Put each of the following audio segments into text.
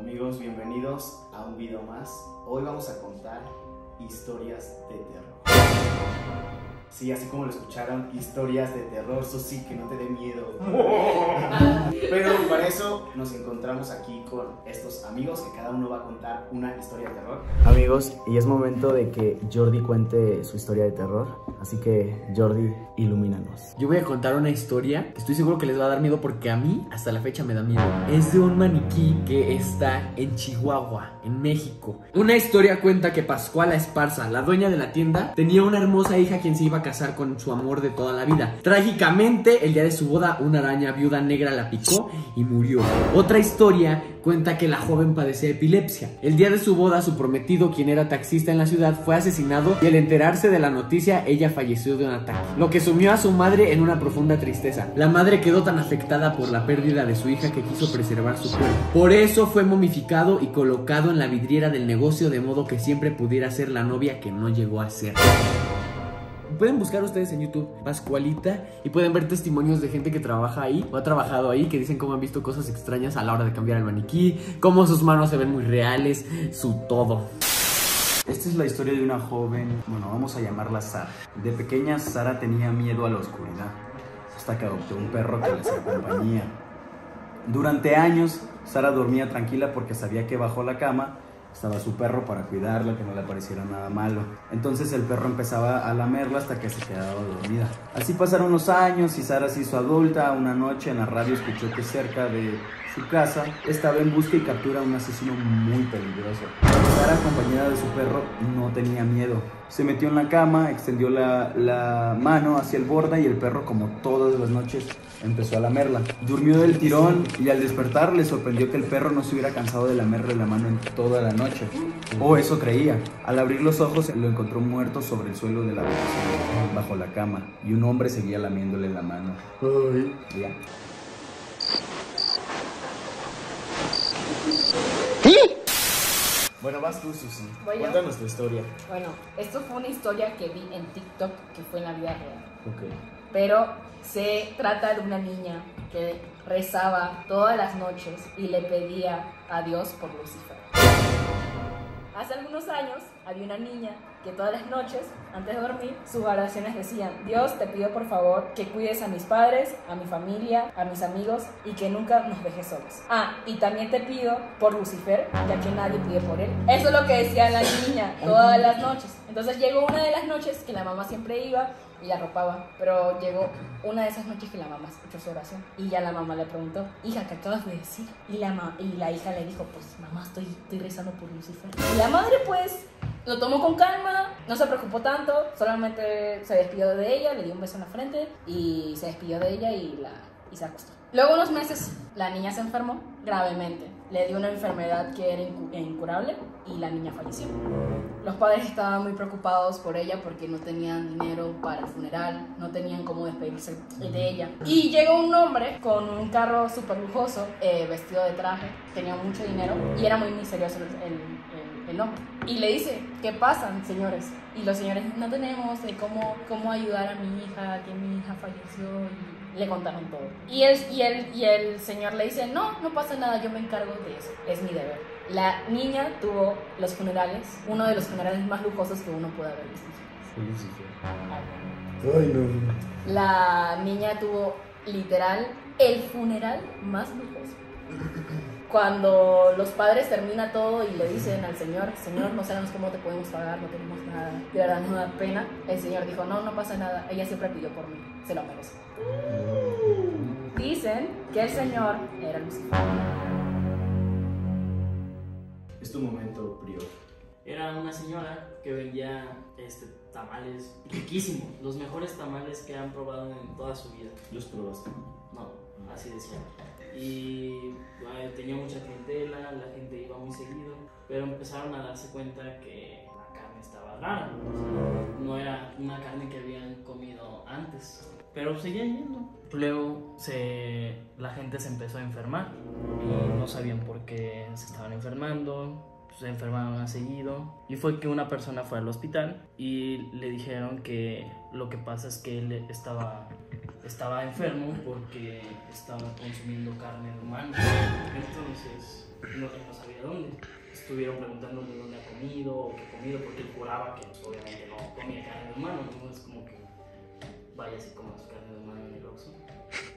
Amigos, bienvenidos a un video más. Hoy vamos a contar historias de terror. Sí, así como lo escucharon, historias de terror, eso sí, que no te dé miedo. Pero para eso nos encontramos aquí con estos amigos que cada uno va a contar una historia de terror. Amigos, y es momento de que Jordi cuente su historia de terror. Así que, Jordi, ilumínanos. Yo voy a contar una historia que estoy seguro que les va a dar miedo porque a mí hasta la fecha me da miedo. Es de un maniquí que está en Chihuahua, en México. Una historia cuenta que Pascuala Esparza, la dueña de la tienda, tenía una hermosa hija quien se iba casar con su amor de toda la vida. Trágicamente, el día de su boda, una araña viuda negra la picó y murió. Otra historia cuenta que la joven padecía epilepsia. El día de su boda, su prometido, quien era taxista en la ciudad, fue asesinado y al enterarse de la noticia, ella falleció de un ataque, lo que sumió a su madre en una profunda tristeza. La madre quedó tan afectada por la pérdida de su hija que quiso preservar su cuerpo. Por eso fue momificado y colocado en la vidriera del negocio de modo que siempre pudiera ser la novia que no llegó a ser. Pueden buscar ustedes en YouTube Pascualita y pueden ver testimonios de gente que trabaja ahí o ha trabajado ahí que dicen cómo han visto cosas extrañas a la hora de cambiar el maniquí, cómo sus manos se ven muy reales, su todo. Esta es la historia de una joven, bueno, vamos a llamarla Sara. De pequeña, Sara tenía miedo a la oscuridad, hasta que adoptó un perro que le hacía compañía. Durante años, Sara dormía tranquila porque sabía que bajo la cama estaba su perro para cuidarla, que no le pareciera nada malo. Entonces el perro empezaba a lamerla hasta que se quedaba dormida. Así pasaron los años y Sara se hizo adulta. Una noche en la radio escuchó que cerca de su casa estaba en busca y captura a un asesino muy peligroso. Acompañada de su perro, no tenía miedo. Se metió en la cama, extendió la, la mano hacia el borde y el perro, como todas las noches, empezó a lamerla. Durmió del tirón y al despertar le sorprendió que el perro no se hubiera cansado de lamerle la mano en toda la noche. O eso creía. Al abrir los ojos lo encontró muerto sobre el suelo de la habitación, bajo la cama, y un hombre seguía lamiéndole la mano. Ya. Bueno, vas tú, Susi. Cuéntanos tu historia. Bueno, esto fue una historia que vi en TikTok que fue en la vida real. Ok. Pero se trata de una niña que rezaba todas las noches y le pedía a Dios por Lucifer. Hace algunos años había una niña que todas las noches, antes de dormir, sus oraciones decían, Dios te pido por favor que cuides a mis padres, a mi familia, a mis amigos y que nunca nos dejes solos. Ah, y también te pido por Lucifer, ya que nadie pide por él. Eso es lo que decía la niña todas las noches. Entonces llegó una de las noches que la mamá siempre iba y la arropaba, pero llegó una de esas noches que la mamá escuchó su oración y ya la mamá le preguntó, hija, ¿qué acabas de decir? Y la, y la hija le dijo, pues mamá, estoy, estoy rezando por Lucifer. Y la madre pues lo tomó con calma, no se preocupó tanto, solamente se despidió de ella, le dio un beso en la frente y se despidió de ella y, la, y se acostó. Luego unos meses la niña se enfermó gravemente, le dio una enfermedad que era incu- incurable y la niña falleció. Los padres estaban muy preocupados por ella porque no tenían dinero para el funeral, no tenían cómo despedirse de ella. Y llegó un hombre con un carro súper lujoso, eh, vestido de traje, tenía mucho dinero y era muy misterioso el, el, el- hombre. Y le dice, ¿qué pasan, señores? Y los señores no tenemos eh, cómo, cómo ayudar a mi hija, que mi hija falleció y le contaron todo. Y el, y, el, y el señor le dice, no, no pasa nada, yo me encargo de eso, es mi deber. La niña tuvo los funerales, uno de los funerales más lujosos que uno puede haber visto. Ay, no. La niña tuvo literal el funeral más lujoso. Cuando los padres termina todo y le dicen al señor, señor, no sabemos cómo te podemos pagar, no tenemos nada, de verdad nos da pena, el señor dijo, no, no pasa nada, ella siempre pidió por mí, se lo merece. Dicen que el señor era Lucifer. Es tu momento, Prior. Era una señora que vendía este, tamales riquísimos, los mejores tamales que han probado en toda su vida. Los probaste. No, así decía. Y eh, tenía mucha clientela, la gente iba muy seguido, pero empezaron a darse cuenta que la carne estaba rara. no era una carne que habían comido antes, pero seguían yendo. Luego se, la gente se empezó a enfermar y no sabían por qué se estaban enfermando. Se enfermaban más seguido. Y fue que una persona fue al hospital y le dijeron que lo que pasa es que él estaba, estaba enfermo porque estaba consumiendo carne de humano. Entonces no, no sabía dónde. Estuvieron preguntándole dónde ha comido o qué ha comido porque él juraba que obviamente no comía carne de humano. No es como que vaya así como carne de humano en el Oxxo.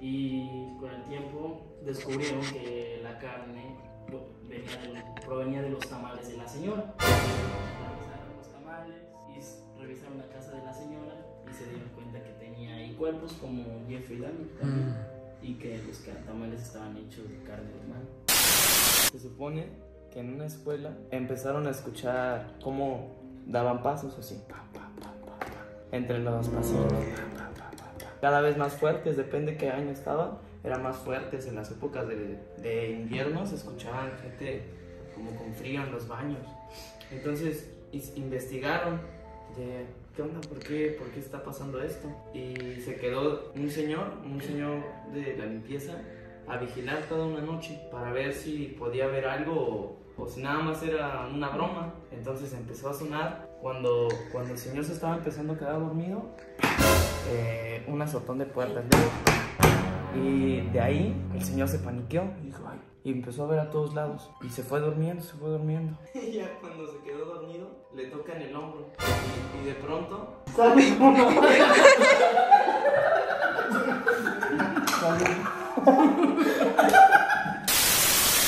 Y con el tiempo descubrieron que la carne provenía de los tamales de la señora. Revisaron los tamales y revisaron la casa de la señora y se dieron cuenta que tenía ahí cuerpos como Jeffrey Dahmer también, y que los tamales estaban hechos de carne de humano. Se supone que en una escuela empezaron a escuchar cómo daban pasos así, pa, pa, pa, pa, pa, entre los pasillos. pa, pa, pa, pa, pa. Cada vez más fuertes, depende qué año estaban, eran más fuertes. En las épocas de, de invierno se escuchaban gente como con frío en los baños. Entonces investigaron de qué onda, ¿Por qué, está pasando esto. Y se quedó un señor, un señor de la limpieza, a vigilar toda una noche para ver si podía ver algo o, si nada más era una broma. Entonces empezó a sonar cuando, cuando el señor se estaba empezando a quedar dormido, eh, un azotón de puertas. luego. Y de ahí el señor se paniqueó y dijo, "Ay", y empezó a ver a todos lados. Y se fue durmiendo, se fue durmiendo. Y ya cuando se quedó dormido, le tocan el hombro. Y, y de pronto sale uno.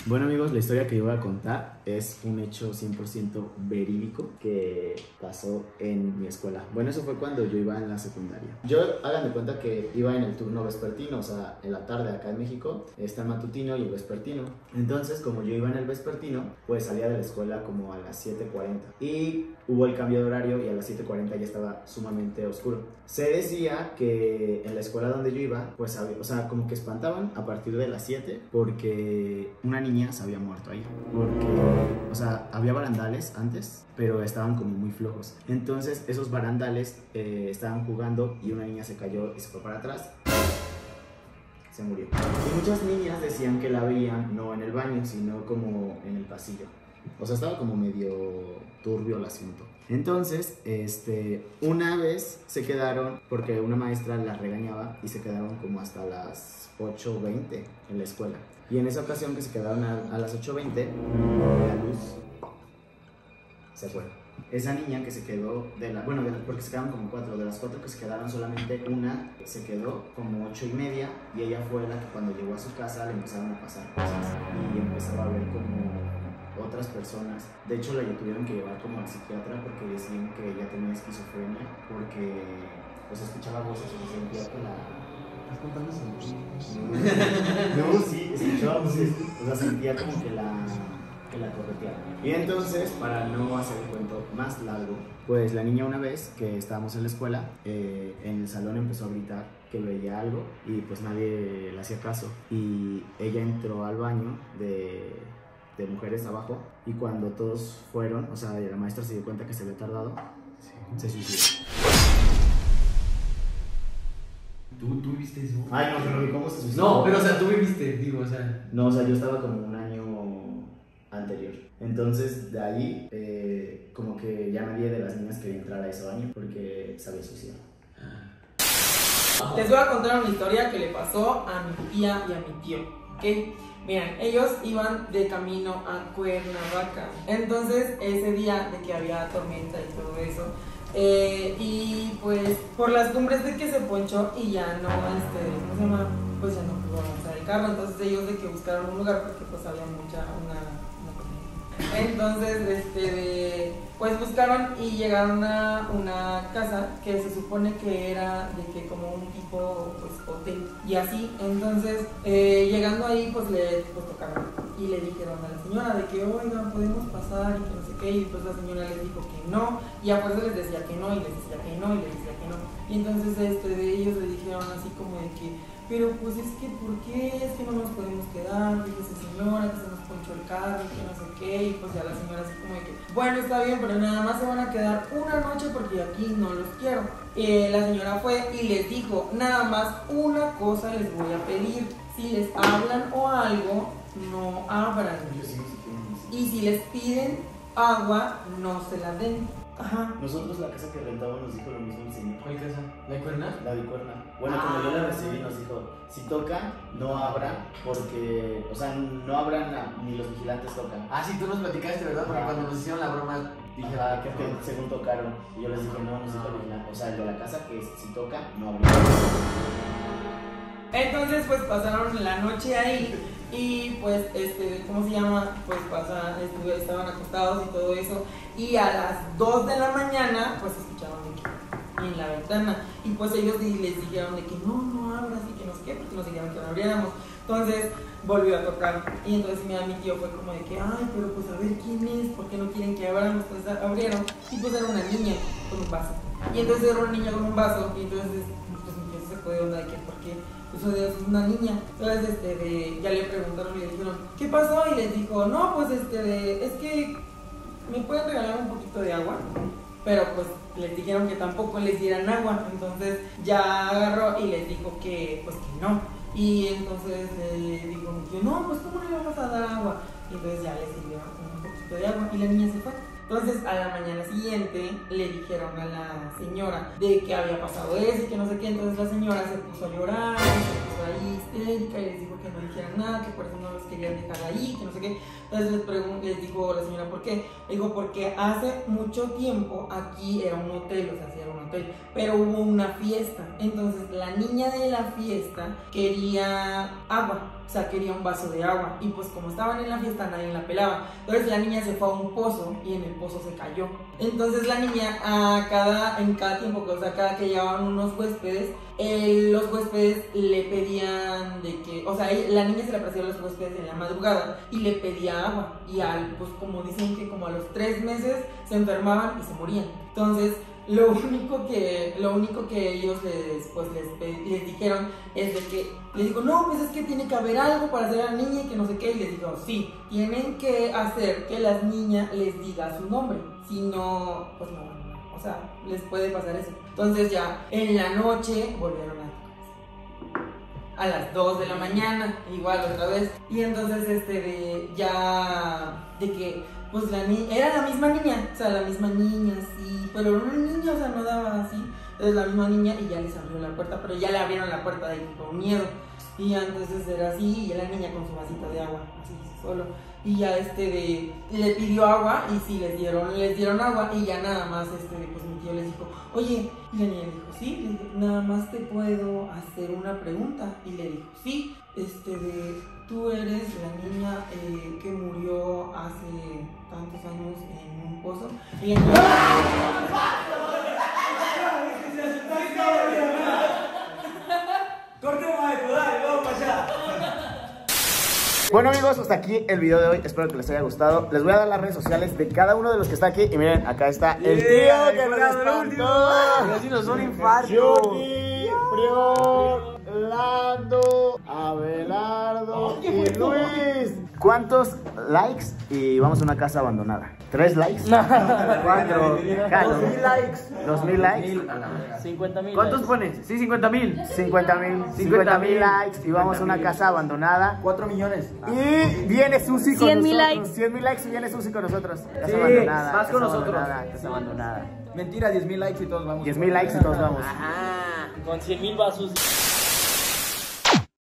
Bueno amigos, la historia que yo voy a contar es un hecho 100% verídico que pasó en mi escuela. Bueno, eso fue cuando yo iba en la secundaria. Yo, hagan de cuenta que iba en el turno vespertino, o sea, en la tarde acá en México, está el matutino y el vespertino. Entonces, como yo iba en el vespertino, pues salía de la escuela como a las 7.40. Y hubo el cambio de horario y a las 7.40 ya estaba sumamente oscuro. Se decía que en la escuela donde yo iba, pues, había- o sea, como que espantaban a partir de las 7 porque una niña se había muerto ahí. Porque, o sea, había barandales antes, pero estaban como muy flojos. Entonces, esos barandales eh, estaban jugando y una niña se cayó y se fue para atrás. Se murió. Y muchas niñas decían que la veían no en el baño, sino como en el pasillo. O sea, estaba como medio turbio el asunto. Entonces, este, una vez se quedaron, porque una maestra las regañaba y se quedaron como hasta las 8.20 en la escuela. Y en esa ocasión que se quedaron a, a las 8.20, la luz se fue. Esa niña que se quedó, de la, bueno, porque se quedaron como cuatro, de las cuatro que se quedaron solamente una se quedó como ocho y media y ella fue la que cuando llegó a su casa le empezaron a pasar cosas y empezaba a ver como otras personas. De hecho, la tuvieron que llevar como al psiquiatra porque decían que ella tenía esquizofrenia porque pues escuchaba voces y se sentía que la... No, sí, escuchaba voces, o sea, sentía como que la, que la correteaba. Y entonces, para no hacer el cuento más largo, pues la niña una vez que estábamos en la escuela, eh, en el salón empezó a gritar que veía algo y pues nadie le hacía caso. Y ella entró al baño de, de mujeres abajo y cuando todos fueron, o sea, la maestra se dio cuenta que se había tardado, se suicidó. ¿Tú, tú viste eso? Ay, no, pero ¿cómo se suicidó? No, pero o sea, tú viviste, digo, o sea. No, o sea, yo estaba como anterior. Entonces, de ahí, eh, como que ya nadie de las niñas quería entrar a ese baño porque se había. Les voy a contar una historia que le pasó a mi tía y a mi tío. Miren, ellos iban de camino a Cuernavaca. Entonces, ese día de que había tormenta y todo eso, eh, y pues por las cumbres de que se ponchó y ya no, este, ¿cómo se llama? Pues ya no pudo avanzar el carro. Entonces, ellos de que buscaron un lugar porque pues había mucha, una entonces, este, pues buscaron y llegaron a una casa que se supone que era de que como un tipo pues, hotel y así. Entonces, eh, llegando ahí, pues le pues, tocaron y le dijeron a la señora de que, oigan, podemos pasar y que no sé qué. Y pues la señora les dijo que no y a fuerza les decía que no y les decía que no y les decía que no. Y entonces este, de ellos le dijeron así como de que, pero pues es que, ¿por qué? Es que no nos podemos quedar, dice señora, que se nos ponchó el carro, que no sé qué, y pues ya la señora así como de que, bueno, está bien, pero nada más se van a quedar una noche porque aquí no los quiero. Eh, la señora fue y les dijo, nada más una cosa les voy a pedir, si les hablan o algo, no abran. Y si les piden agua no se la den. Ajá. Nosotros la casa que rentamos nos dijo lo mismo el señor. ¿Cuál casa? ¿La cuerna? La de Cuerna. Bueno, cuando yo la recibí nos dijo, si tocan, no abran, porque, o sea, no abran ni los vigilantes tocan. Ah, sí, tú nos platicaste, ¿verdad? Porque Ah. cuando nos hicieron la broma, dije, Ajá, que, que según tocaron. Y yo les dije, no, no necesito vigilante. O sea, el de la casa que si toca, no abran. Entonces, pues pasaron la noche ahí y pues, este, ¿cómo se llama? Pues pasa, estuve- estaban acostados y todo eso. Y a las 2 de la mañana, pues que en la ventana. Y pues ellos les dijeron de que no, no abras y que no sé qué, porque nos dijeron que no abriéramos. Entonces volvió a tocar. Y entonces mi, mi tío fue como de que, ay, pero pues a ver quién es, ¿por qué no quieren que abramos? Pues abrieron. Y pues era una niña con un vaso. Y entonces era una niña con un vaso. Y entonces, pues mi tío se fue de onda de que, ¿por qué? De es una niña. Entonces, este, ya le preguntaron y le dijeron, ¿qué pasó? Y les dijo, no, pues este, es que me pueden regalar un poquito de agua. Pero pues les dijeron que tampoco les dieran agua. Entonces ya agarró y les dijo que, pues que no. Y entonces le dijo no, pues ¿cómo le vamos a dar agua? Y entonces ya les sirvieron un poquito de agua y la niña se fue. Entonces a la mañana siguiente le dijeron a la señora de que había pasado eso y que no sé qué. Entonces la señora se puso a llorar, se puso ahí histérica y les dijo que no dijeran nada, que por eso no los querían dejar ahí, que no sé qué. Entonces les, les dijo la señora por qué. Le dijo porque hace mucho tiempo aquí era un hotel, o sea, sí era un hotel, pero hubo una fiesta. Entonces la niña de la fiesta quería agua, o sea, quería un vaso de agua. Y pues como estaban en la fiesta nadie la pelaba. Entonces la niña se fue a un pozo y en el pozo se cayó. Entonces la niña a cada, en cada tiempo, o sea, cada que llegaban unos huéspedes, eh, los huéspedes le pedían de que, o sea, la niña se le aparecía a los huéspedes en la madrugada y le pedía agua. Y al, pues como dicen que como a los tres meses se enfermaban y se morían. Entonces, lo único que, lo único que ellos les, pues, les, les dijeron es de que, les digo, no, pues es que tiene que haber algo para hacer a la niña y que no sé qué. Y les digo, sí, tienen que hacer que la niña les diga su nombre. Si no, pues no, o sea, les puede pasar eso. Entonces ya en la noche volvieron a a las 2 de la mañana, igual otra vez. Y entonces este de ya de que pues la era la misma niña, o sea, la misma niña, sí, pero era una niña, o sea, no daba así. Entonces la misma niña y ya les abrió la puerta, pero ya le abrieron la puerta de con miedo. Y ya entonces era así, y la niña con su vasito de agua, así solo. Y ya este de le pidió agua y sí les dieron, les dieron agua y ya nada más este de, pues mi tío les dijo, oye, y la niña le dijo, sí, le dijo, nada más te puedo hacer una pregunta. Y le dijo, sí, este de tú eres la niña eh, que murió hace tantos años en un pozo. Y la niña, Bueno amigos, hasta aquí el video de hoy. Espero que les haya gustado. Les voy a dar las redes sociales de cada uno de los que está aquí. Y miren, acá está el tío que nos espantó. Así nos son infarto. Lando, Abelardo y Luis. ¿Cuántos likes? Y vamos a una casa abandonada. ¿Tres likes? Cuatro. Dos mil likes. Dos mil likes. 50 mil. ¿Cuántos pones? Sí, 50 mil. 50 mil. 50 mil likes. Y vamos a una casa abandonada. 4 millones. Y viene Susi con 100 mil nosotros. likes. 100 mil likes y viene Susi con nosotros. Casa Sí, abandonada. vas casa con nosotros. abandonada, Casa abandonada. Mentira, 10 mil likes y todos vamos. 10 mil likes y todos vamos. Con 100 mil vasos.